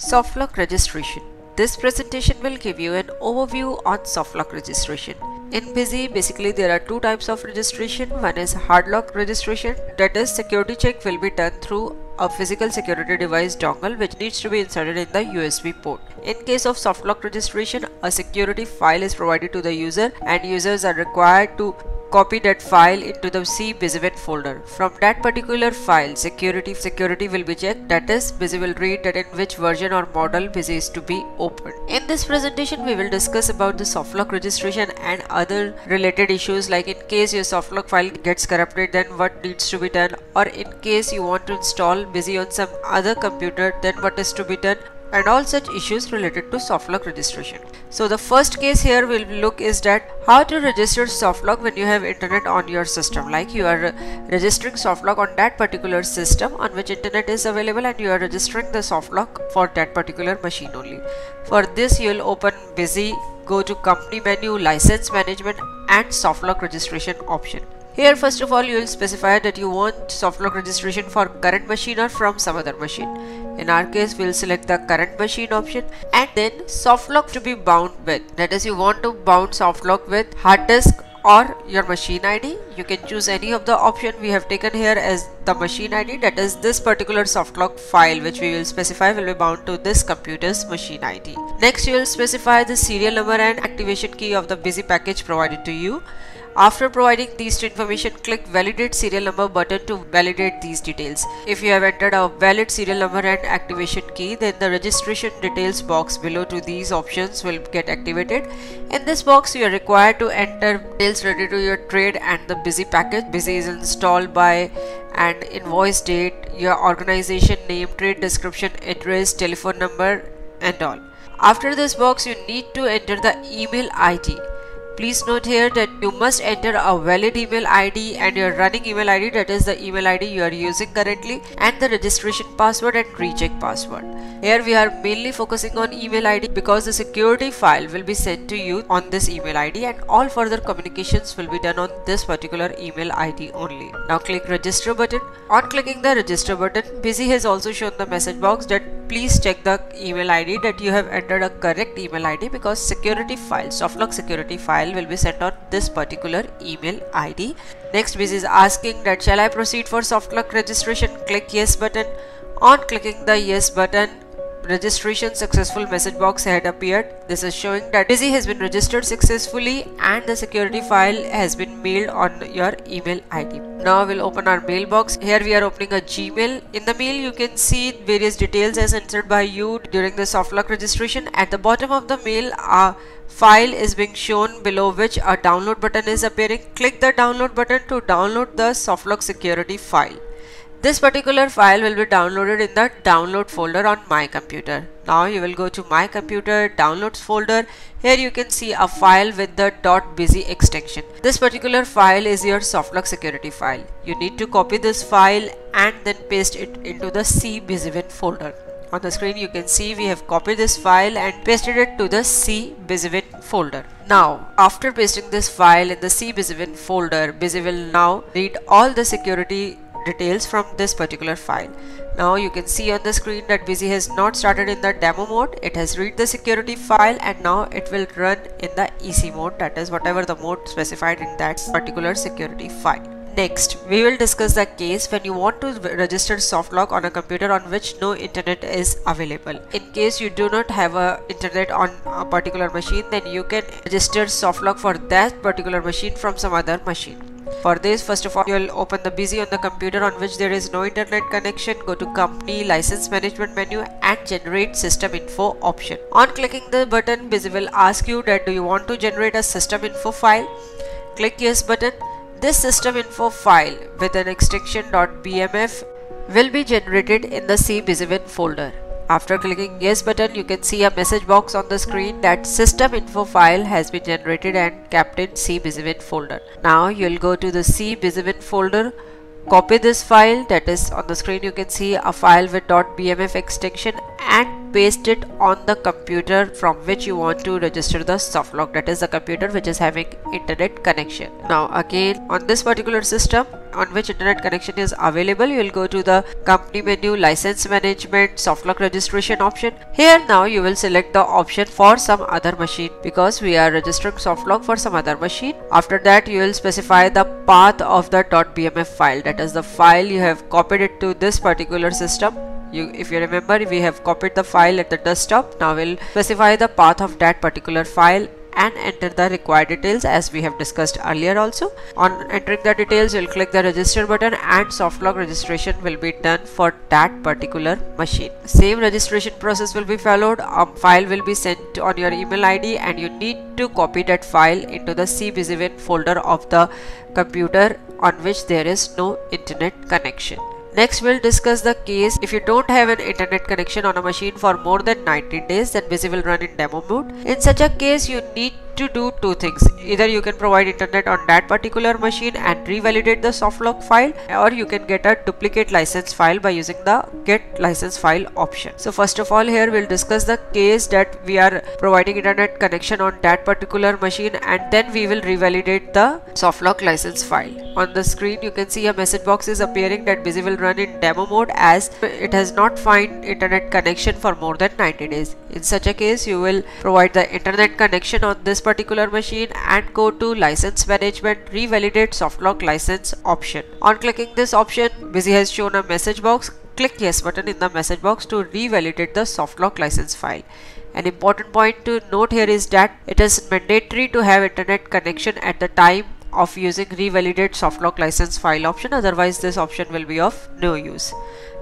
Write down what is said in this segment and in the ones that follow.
Softlock registration. This presentation will give you an overview on softlock registration. In Busy, basically there are two types of registration. One is hardlock registration, that is security check will be done through a physical security device dongle which needs to be inserted in the USB port. In case of softlock registration, a security file is provided to the user and users are required to copy that file into the C BusyWin folder. From that particular file, security security will be checked. That is, Busy will read that in which version or model Busy is to be opened. In this presentation, we will discuss about the softlock registration and other related issues like in case your softlock file gets corrupted, then what needs to be done, or in case you want to install Busy on some other computer, then what is to be done and all such issues related to softlock registration. So the first case here we'll look is that how to register softlock when you have internet on your system like you are registering softlock on that particular system on which internet is available and you are registering the softlock for that particular machine only. For this you will open busy go to company menu license management and softlock registration option. Here first of all you will specify that you want softlock registration for current machine or from some other machine. In our case we'll select the current machine option and then softlock to be bound with. That is you want to bound softlock with hard disk or your machine ID. You can choose any of the option we have taken here as the machine ID that is this particular softlock file which we will specify will be bound to this computer's machine ID. Next you will specify the serial number and activation key of the busy package provided to you. After providing these information, click validate serial number button to validate these details. If you have entered a valid serial number and activation key, then the registration details box below to these options will get activated. In this box, you are required to enter details related to your trade and the busy package. Busy is installed by and invoice date, your organization name, trade description, address, telephone number and all. After this box, you need to enter the email ID. Please note here that you must enter a valid email ID and your running email ID that is the email ID you are using currently and the registration password and recheck password. Here we are mainly focusing on email ID because the security file will be sent to you on this email ID and all further communications will be done on this particular email ID only. Now click register button. On clicking the register button, Busy has also shown the message box that please check the email ID that you have entered a correct email ID because security file, softlock security file will be sent on this particular email ID. Next Busy is asking that shall I proceed for soft softlock registration? Click yes button. On clicking the yes button, registration successful message box had appeared. This is showing that Busy has been registered successfully and the security file has been mailed on your email ID. Now we'll open our mailbox. Here we are opening a Gmail. In the mail you can see various details as entered by you during the softlock registration. At the bottom of the mail a file is being shown below which a download button is appearing. Click the download button to download the softlock security file. This particular file will be downloaded in the download folder on my computer. Now you will go to my computer downloads folder. Here you can see a file with the .busy extension. This particular file is your softlock security file. You need to copy this file and then paste it into the C BusyWin folder. On the screen you can see we have copied this file and pasted it to the C BusyWin folder. Now after pasting this file in the C BusyWin folder, Busy will now read all the security details from this particular file. Now you can see on the screen that Busy has not started in the demo mode. It has read the security file and now it will run in the EC mode that is whatever the mode specified in that particular security file. Next, we will discuss the case when you want to register softlock on a computer on which no internet is available. In case you do not have a internet on a particular machine, then you can register softlock for that particular machine from some other machine. For this, first of all, you will open the Busy on the computer on which there is no internet connection. Go to Company License Management menu and Generate System Info option. On clicking the button, Busy will ask you that do you want to generate a system info file. Click Yes button. This system info file with an extension .bmf will be generated in the C BusyWin folder. After clicking yes button you can see a message box on the screen that system info file has been generated and kept in C BusyWin folder. Now you'll go to the C BusyWin folder copy this file that is on the screen you can see a file with .bmf extension and paste it on the computer from which you want to register the softlock that is the computer which is having internet connection now again on this particular system on which internet connection is available you will go to the company menu license management softlock registration option. Here now you will select the option for some other machine because we are registering softlock for some other machine. After that you will specify the path of the .bmf file. That is the file you have copied it to this particular system. You if you remember we have copied the file at the desktop. Now we'll specify the path of that particular file and enter the required details as we have discussed earlier also. On entering the details, you'll click the register button and soft lock registration will be done for that particular machine. Same registration process will be followed. A file will be sent on your email ID and you need to copy that file into the CBusyWin folder of the computer on which there is no internet connection. Next we'll discuss the case if you don't have an internet connection on a machine for more than 90 days then Busy will run in demo mode. In such a case you need to do two things. Either you can provide internet on that particular machine and revalidate the softlock file or you can get a duplicate license file by using the get license file option. So first of all here we'll discuss the case that we are providing internet connection on that particular machine and then we will revalidate the softlock license file. On the screen you can see a message box is appearing that Busy will run in demo mode as it has not find internet connection for more than 90 days. In such a case you will provide the internet connection on this particular machine and go to license management revalidate softlock license option. On clicking this option Busy has shown a message box click yes button in the message box to revalidate the softlock license file. An important point to note here is that it is mandatory to have internet connection at the time of using revalidate softlock license file option otherwise this option will be of no use.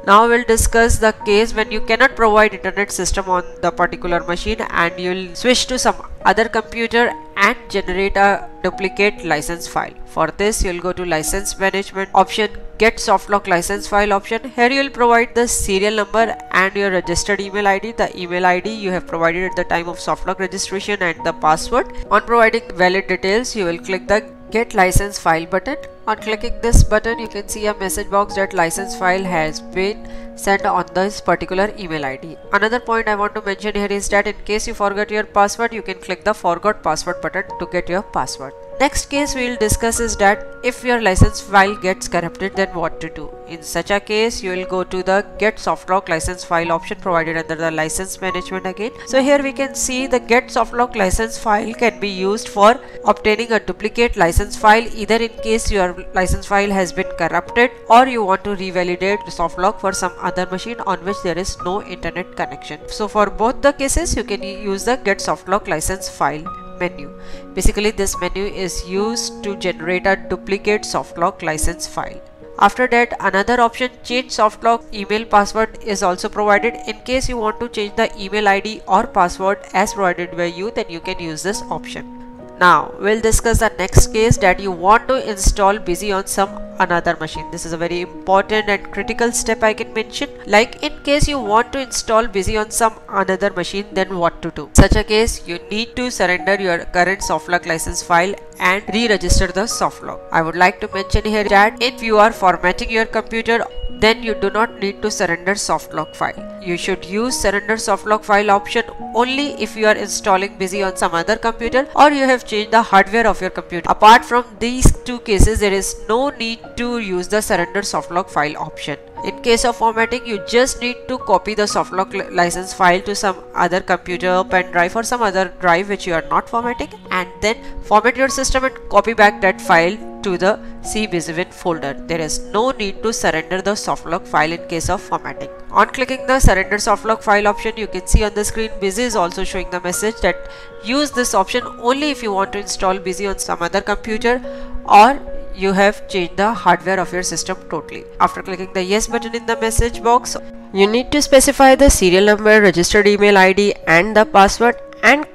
Now we'll discuss the case when you cannot provide internet system on the particular machine and you'll switch to some other computer and generate a duplicate license file. For this you'll go to license management option get softlock license file option. Here you'll provide the serial number and your registered email ID. The email ID you have provided at the time of softlock registration and the password. On providing valid details you will click the get license file button on clicking this button you can see a message box that license file has been sent on this particular email id another point i want to mention here is that in case you forget your password you can click the forgot password button to get your password Next case we will discuss is that if your license file gets corrupted then what to do. In such a case you will go to the get softlock license file option provided under the license management again. So here we can see the get softlock license file can be used for obtaining a duplicate license file either in case your license file has been corrupted or you want to revalidate softlock for some other machine on which there is no internet connection. So for both the cases you can use the get softlock license file menu. Basically this menu is used to generate a duplicate softlock license file. After that another option change softlock email password is also provided in case you want to change the email ID or password as provided by you then you can use this option. Now we'll discuss the next case that you want to install Busy on some another machine. This is a very important and critical step I can mention. Like in case you want to install Busy on some another machine then what to do. Such a case you need to surrender your current softlock license file and re-register the softlock. I would like to mention here that if you are formatting your computer then you do not need to surrender softlock file. You should use surrender softlock file option only if you are installing Busy on some other computer or you have changed the hardware of your computer. Apart from these two cases, there is no need to use the surrender softlock file option. In case of formatting, you just need to copy the softlock license file to some other computer, pen drive or some other drive which you are not formatting and then format your system and copy back that file to the CBusyWin folder. There is no need to surrender the softlock file in case of formatting. On clicking the surrender softlock file option, you can see on the screen Busy is also showing the message that use this option only if you want to install Busy on some other computer or you have changed the hardware of your system totally. After clicking the yes button in the message box, you need to specify the serial number, registered email ID and the password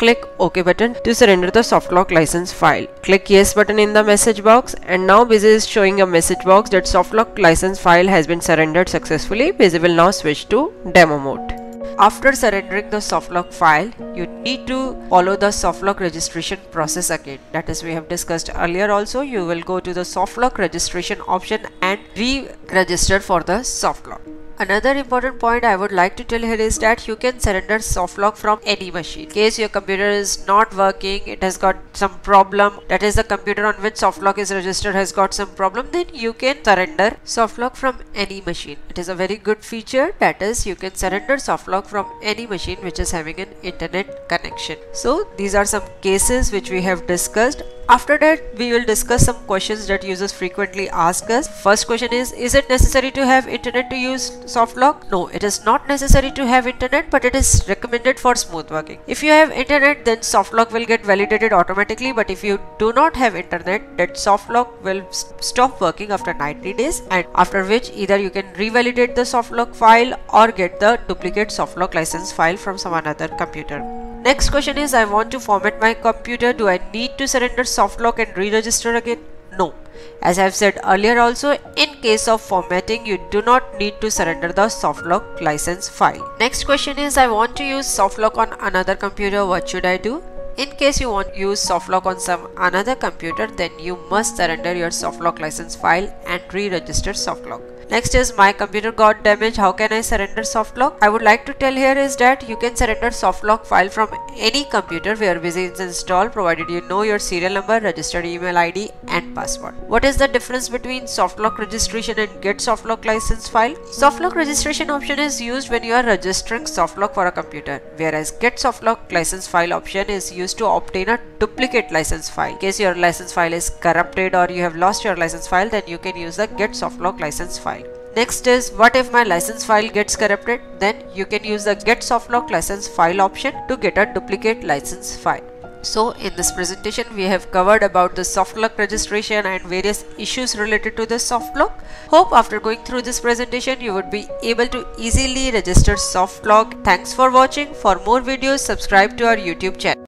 click OK button to surrender the softlock license file. Click yes button in the message box and now Busy is showing a message box that softlock license file has been surrendered successfully. Busy will now switch to demo mode. After surrendering the softlock file, you need to follow the softlock registration process again. That is we have discussed earlier also. You will go to the softlock registration option and re-register for the softlock. Another important point I would like to tell here is that you can surrender softlock from any machine. In case your computer is not working, it has got some problem, that is the computer on which softlock is registered has got some problem, then you can surrender softlock from any machine. It is a very good feature that is you can surrender softlock from any machine which is having an internet connection. So these are some cases which we have discussed. After that, we will discuss some questions that users frequently ask us. First question is, is it necessary to have internet to use soft lock? No, it is not necessary to have internet, but it is recommended for smooth working. If you have internet, then soft lock will get validated automatically. But if you do not have internet, that soft lock will stop working after 90 days and after which either you can revalidate the soft lock file or get the duplicate soft lock license file from some another computer. Next question is I want to format my computer. Do I need to surrender soft lock and re-register again? No. As I have said earlier also, in case of formatting, you do not need to surrender the softlock license file. Next question is I want to use softlock on another computer. What should I do? In case you want to use softlock on some another computer, then you must surrender your softlock license file and re-register soft lock. Next is my computer got damaged. How can I surrender soft lock? I would like to tell here is that you can surrender soft lock file from any computer where Busy is installed provided you know your serial number, registered email ID and password. What is the difference between soft lock registration and get soft lock license file? Soft lock registration option is used when you are registering soft lock for a computer whereas get soft lock license file option is used to obtain a duplicate license file. In case your license file is corrupted or you have lost your license file then you can use the get soft lock license file. Next is what if my license file gets corrupted? Then you can use the get softlock license file option to get a duplicate license file. So in this presentation we have covered about the softlock registration and various issues related to the softlock. Hope after going through this presentation you would be able to easily register softlock. Thanks for watching. For more videos subscribe to our YouTube channel.